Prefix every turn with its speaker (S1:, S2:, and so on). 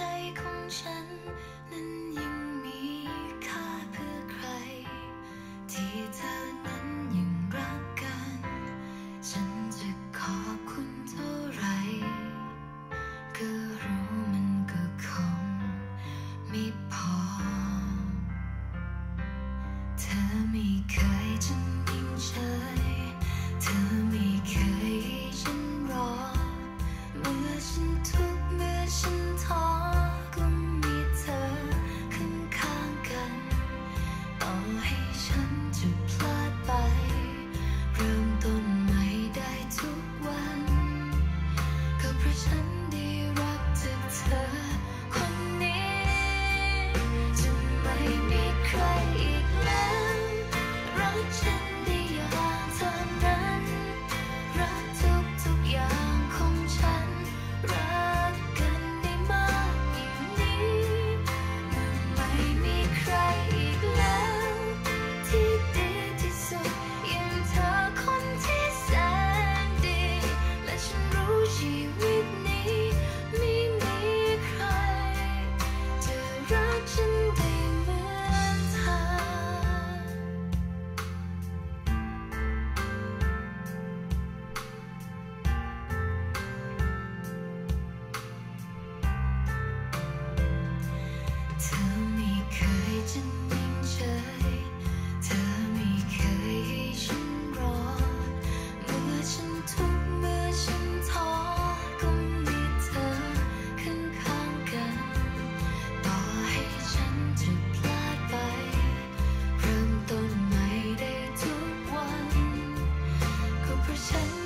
S1: 在空间想